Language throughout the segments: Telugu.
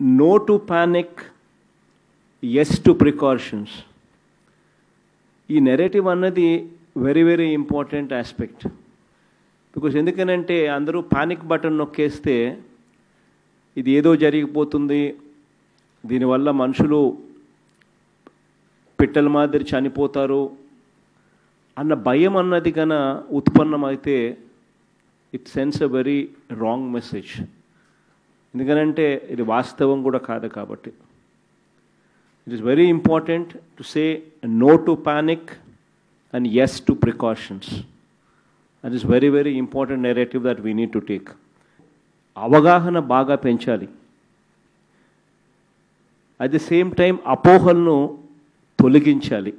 no to panic, yes to precautions ఈ నెరేటివ్ అన్నది very very important aspect because ఎందుకనంటే అందరూ పానిక్ బటన్ నొక్కేస్తే ఇది ఏదో జరిగిపోతుంది దీనివల్ల మనుషులు పిట్టల మాదిరి చనిపోతారు అన్న భయం అన్నది కన ఉత్పన్నమైతే it sense a very wrong message ఎందుకనంటే ఇది వాస్తవం కూడా కాదు కాబట్టి. It is very important to say no to panic and yes to precautions that is very very important narrative that we need to take అవగాహన బాగా పెంచాలి. అట్ ది సేమ్ టైం అపోహలను తొలగించాలి.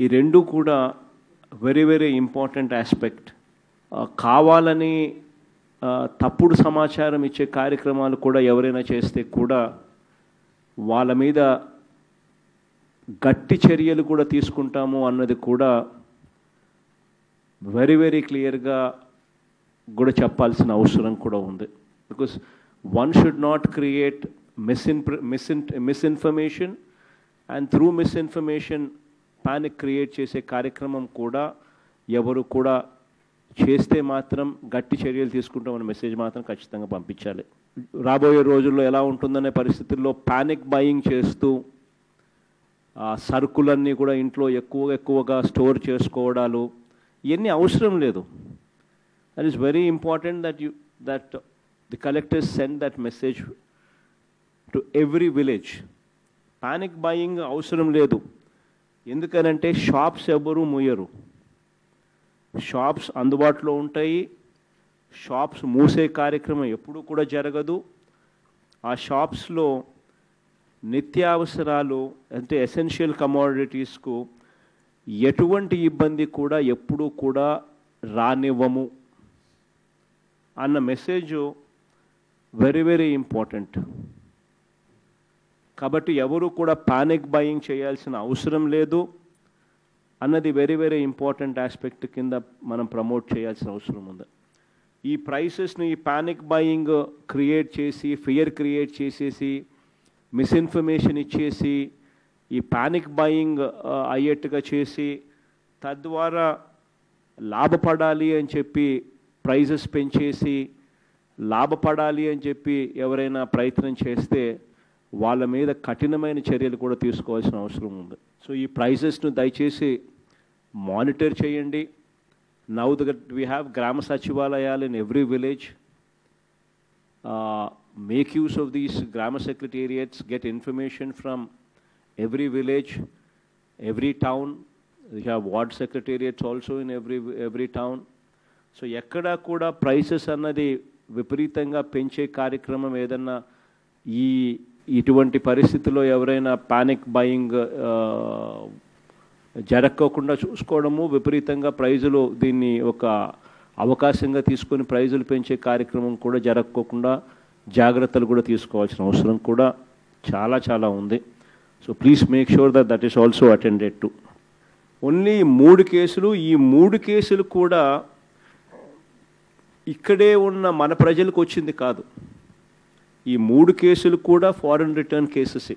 ఈ రెండు కూడా వెరీ వెరీ ఇంపార్టెంట్ ఆస్పెక్ట్ కావాలని తప్పుడు సమాచారం ఇచ్చే కార్యక్రమాలు కూడా ఎవరైనా చేస్తే కూడా వాళ్ళ మీద గట్టి చర్యలు కూడా తీసుకుంటాము అన్నది కూడా వెరీ వెరీ క్లియర్గా కూడా చెప్పాల్సిన అవసరం కూడా ఉంది. Because one should not create మిస్ఇన్ మిస్ఇన్ misinformation and through misinformation panic create చేసే కార్యక్రమం కూడా ఎవరు కూడా చేస్తే మాత్రం గట్టి చర్యలు తీసుకుంటామన్న మెసేజ్ మాత్రం ఖచ్చితంగా పంపించాలి. రాబోయే రోజుల్లో ఎలా ఉంటుందనే పరిస్థితుల్లో పానిక్ బయింగ్ చేస్తూ ఆ సరుకులన్నీ కూడా ఇంట్లో ఎక్కువ ఎక్కువగా స్టోర్ చేసుకోవడాలు ఇవన్నీ అవసరం లేదు. That is very important that you that the collectors send that message to every village panic buying అవసరం లేదు. ఎందుకనంటే షాప్స్ ఎవరు మూయరు. షాప్స్ అందుబాటులో ఉంటాయి. షాప్స్ మూసే కార్యక్రమం ఎప్పుడూ కూడా జరగదు. ఆ షాప్స్లో నిత్యావసరాలు అంటే ఎసెన్షియల్ కమోడిటీస్కు ఎటువంటి ఇబ్బంది కూడా ఎప్పుడూ కూడా రానివ్వము. అన్న మెసేజ్ వెరీ వెరీ ఇంపార్టెంట్. కాబట్టి ఎవరు కూడా పానిక్ బయింగ్ చేయాల్సిన అవసరం లేదు. అన్నది వెరీ వెరీ ఇంపార్టెంట్ ఆస్పెక్ట్ కింద మనం ప్రమోట్ చేయాల్సిన అవసరం ఉంది. ఈ ప్రైసెస్ని ఈ ప్యానిక్ బయింగ్ క్రియేట్ చేసి ఫియర్ క్రియేట్ చేసేసి మిస్ఇన్ఫర్మేషన్ ఇచ్చేసి ఈ ప్యానిక్ బయింగ్ అయ్యేట్టుగా చేసి తద్వారా లాభపడాలి అని చెప్పి ప్రైజెస్ పెంచేసి లాభపడాలి అని చెప్పి ఎవరైనా ప్రయత్నం చేస్తే వాళ్ళ మీద కఠినమైన చర్యలు కూడా తీసుకోవాల్సిన అవసరం ఉంది. సో ఈ ప్రైజెస్ను దయచేసి మానిటర్ చేయండి. నౌ దట్ వీ హ్యావ్ గ్రామ సచివాలయాలు in every village make use of these గ్రామ secretariats get information from every village every town we have ward secretariats also in every every town so ఎక్కడా కూడా ప్రైసెస్ అన్నది విపరీతంగా పెంచే కార్యక్రమం ఏదన్నా ఈ ఇటువంటి పరిస్థితుల్లో ఎవరైనా పానిక్ బయింగ్ జరగకుండా చూసుకోవడము విపరీతంగా ప్రైజులు దీన్ని ఒక అవకాశంగా తీసుకొని ప్రైజులు పెంచే కార్యక్రమం కూడా జరక్కోకుండా జాగ్రత్తలు కూడా తీసుకోవాల్సిన అవసరం కూడా చాలా చాలా ఉంది. So please make sure that that is also attended to only మూడు కేసులు ఈ మూడు కేసులు కూడా ఇక్కడే ఉన్న మన ప్రజలకు వచ్చింది కాదు. ఈ మూడు కేసులు కూడా ఫారెన్ రిటర్న్ కేసెసే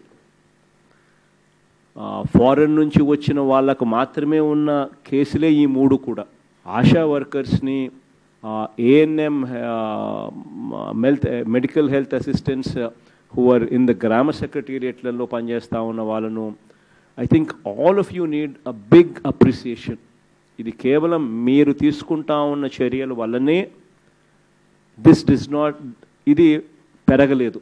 ఫారెన్ నుంచి వచ్చిన వాళ్ళకు మాత్రమే ఉన్న కేసులే ఈ మూడు కూడా. ఆశా వర్కర్స్ని ANM మెల్త్ medical health assistants who are in the గ్రామ సెక్రటేరియట్లలో పనిచేస్తూ ఉన్న వాళ్ళను I think all of you need a big appreciation ఇది కేవలం మీరు తీసుకుంటా ఉన్న చర్యల వల్లనే దిస్ డిస్ నాట్ ఇది పెరగలేదు.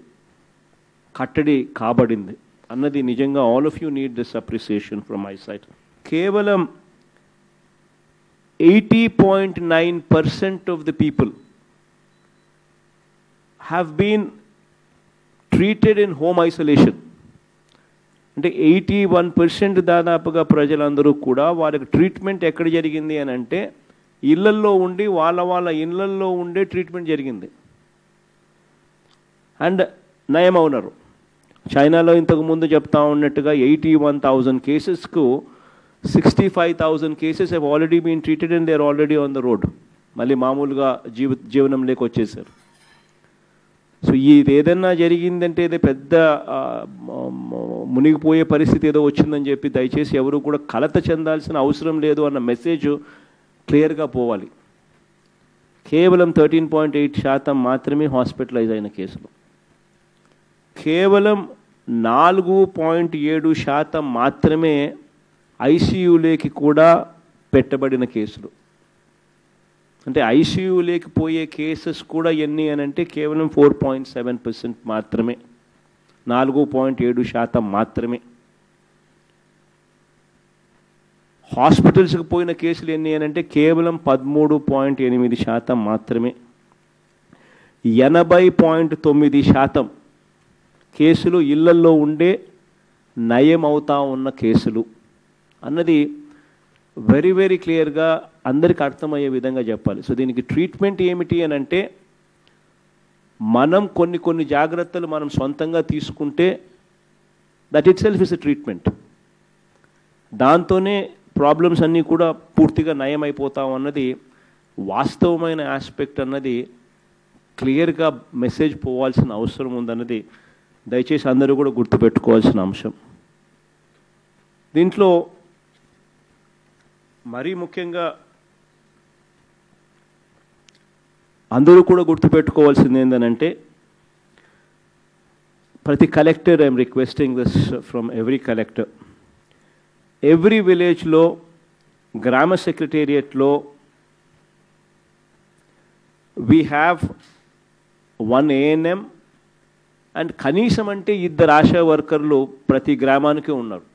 కట్టడి కాబడింది. అన్నది నిజంగా all of you need this appreciation from my side కేవలం eighty point nine percent of the people have been treated in home isolation అంటే ఎయిటీ వన్ పర్సెంట్ దాదాపుగా ప్రజలందరూ కూడా వాళ్ళకి ట్రీట్మెంట్ ఎక్కడ జరిగింది అని అంటే ఇళ్ళల్లో ఉండి వాళ్ళ వాళ్ళ ఇళ్ళల్లో ఉండే ట్రీట్మెంట్ జరిగింది. అండ్ నయం చైనాలో ఇంతకు ముందు చెప్తా ఉన్నట్టుగా eighty one thousand కేసెస్కు sixty five thousand cases have already been treated and they are already on the road మళ్ళీ మామూలుగా జీవ లేక వచ్చేసారు సో ఇది ఏదన్నా జరిగిందంటే ఇది పెద్ద మునిగిపోయే పరిస్థితి ఏదో వచ్చిందని చెప్పి దయచేసి ఎవరు కూడా కలత చెందాల్సిన అవసరం లేదు అన్న మెసేజ్ క్లియర్గా పోవాలి. కేవలం థర్టీన్ పాయింట్ ఎయిట్ శాతం మాత్రమే హాస్పిటలైజ్ అయిన కేసులు. కేవలం నాలుగు పాయింట్ ఏడు శాతం మాత్రమే ఐసీయూలోకి కూడా పెట్టబడిన కేసులు. అంటే ఐసీయూలోకి పోయే కేసెస్ కూడా ఎన్ని అని అంటే కేవలం ఫోర్ పాయింట్ సెవెన్ పర్సెంట్ మాత్రమే. నాలుగు పాయింట్ ఏడు శాతం మాత్రమే. హాస్పిటల్స్కి పోయిన కేసులు ఎన్ని అని అంటే కేవలం పదమూడు పాయింట్ ఎనిమిది శాతం మాత్రమే. ఎనభై పాయింట్ తొమ్మిది శాతం కేసులు ఇళ్ళల్లో ఉండే నయం అవుతా ఉన్న కేసులు అన్నది వెరీ వెరీ క్లియర్గా అందరికి అర్థమయ్యే విధంగా చెప్పాలి. సో దీనికి ట్రీట్మెంట్ ఏమిటి అని అంటే మనం కొన్ని కొన్ని జాగ్రత్తలు మనం సొంతంగా తీసుకుంటే that itself is a treatment దాంతోనే ప్రాబ్లమ్స్ అన్నీ కూడా పూర్తిగా నయమైపోతాం అన్నది వాస్తవమైన ఆస్పెక్ట్ అన్నది క్లియర్గా మెసేజ్ పోవాల్సిన అవసరం ఉందన్నది దయచేసి అందరూ కూడా గుర్తుపెట్టుకోవాల్సిన అంశం. దీంట్లో మరీ ముఖ్యంగా అందరూ కూడా గుర్తుపెట్టుకోవాల్సింది ఏంటంటే ప్రతి collector I'm requesting this from every collector. Every విలేజ్లో గ్రామ సెక్రటేరియట్లో we have one ANM and కనీసం అంటే ఇద్దరు ఆశా వర్కర్లు ప్రతి గ్రామానికి ఉన్నారు.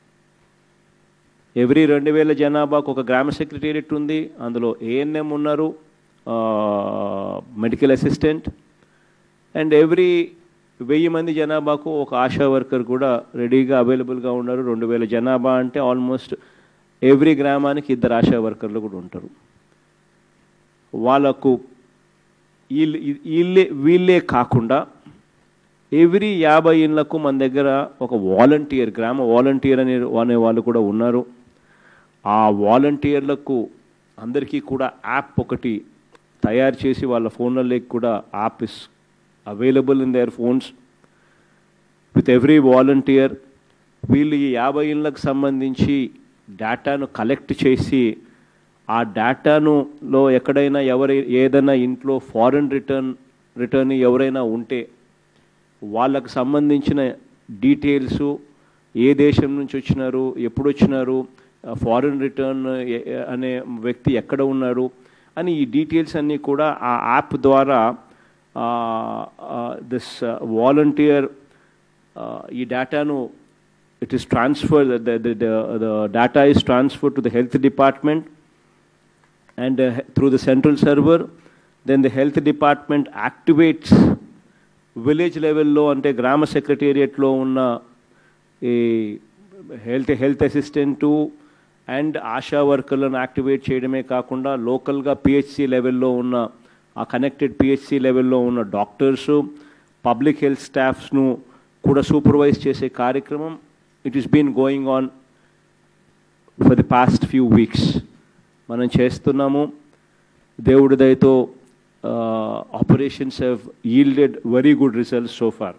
ఎవ్రీ రెండు వేల జనాభాకు ఒక గ్రామ సెక్రటేరియట్ ఉంది. అందులో ఏఎన్ఎం ఉన్నారు మెడికల్ అసిస్టెంట్. అండ్ ఎవ్రీ వెయ్యి మంది జనాభాకు ఒక ఆశా వర్కర్ కూడా రెడీగా అవైలబుల్గా ఉన్నారు. రెండు వేల జనాభా అంటే ఆల్మోస్ట్ ఎవ్రీ గ్రామానికి ఇద్దరు ఆశా వర్కర్లు కూడా ఉంటారు. వాళ్ళకు వీళ్ళు వీళ్ళే వీళ్ళే కాకుండా ఎవ్రీ యాభై ఇళ్ళకు మన దగ్గర ఒక వాలంటీర్ గ్రామ వాలంటీర్ అనే అనే వాళ్ళు కూడా ఉన్నారు. ఆ వాలంటీర్లకు అందరికీ కూడా యాప్ ఒకటి తయారు చేసి వాళ్ళ ఫోన్లలోకి కూడా app is available in their phones. With every volunteer వీళ్ళు ఈ యాభై ఇళ్ళకు సంబంధించి డేటాను కలెక్ట్ చేసి ఆ డేటానులో ఎక్కడైనా ఎవరి ఏదైనా ఇంట్లో ఫారెన్ రిటర్న్ రిటర్న్ ఎవరైనా ఉంటే వాళ్ళకు సంబంధించిన డీటెయిల్స్ ఏ దేశం నుంచి వచ్చినారు ఎప్పుడు వచ్చినారు ఫారిన్ రిటర్న్ అనే వ్యక్తి ఎక్కడ ఉన్నారు అని ఈ డీటెయిల్స్ అన్నీ కూడా ఆ యాప్ ద్వారా దిస్ వాలంటీర్ uh, ఈ డేటాను it is transfer the data is transfer to the health department and through the central server then the health department activates village లెవెల్లో అంటే గ్రామ సెక్రటేరియట్లో ఉన్న ఈ health health assistant and ASHA వర్కర్లను activate చేయడమే కాకుండా లోకల్గా పిహెచ్సి లెవెల్లో ఉన్న ఆ కనెక్టెడ్ పిహెచ్సి లెవెల్లో ఉన్న డాక్టర్సు పబ్లిక్ హెల్త్ స్టాఫ్స్ను కూడా సూపర్వైజ్ చేసే కార్యక్రమం it is been going on for the past few weeks మనం చేస్తున్నాము. దేవుడి దయతో Uh, operations have yielded very good results so far.